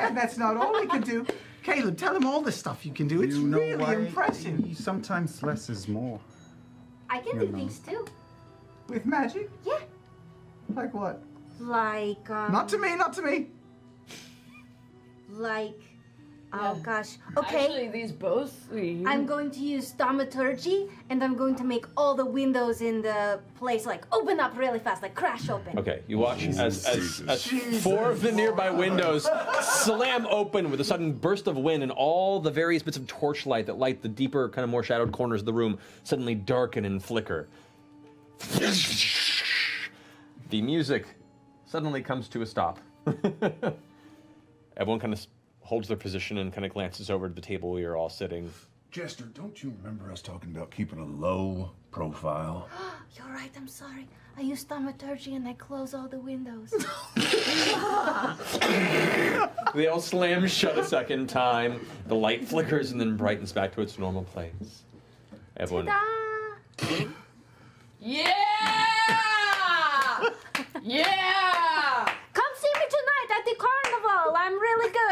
and that's not all he can do. Caleb, tell him all the stuff you can do. It's You know really why? impressive. Sometimes less is more. I can You do know. things too. With magic? Yeah. Like what? Like um, Not to me, not to me. Like oh gosh. Okay. Actually, these both. I'm going to use thaumaturgy and I'm going to make all the windows in the place like open up really fast, like crash open. Okay, you watch as, as, as four of the nearby windows slam open with a sudden burst of wind, and all the various bits of torchlight that light the deeper, kind of more shadowed corners of the room suddenly darken and flicker. The music suddenly comes to a stop. Everyone kind of holds their position and kind of glances over to the table we are all sitting. Jester, don't you remember us talking about keeping a low profile? You're right, I'm sorry. I use thaumaturgy and I close all the windows. they all slam shut a second time. The light flickers and then brightens back to its normal place. Everyone. Ta-da! yeah! Yeah! Come see me tonight at the carnival. I'm really good.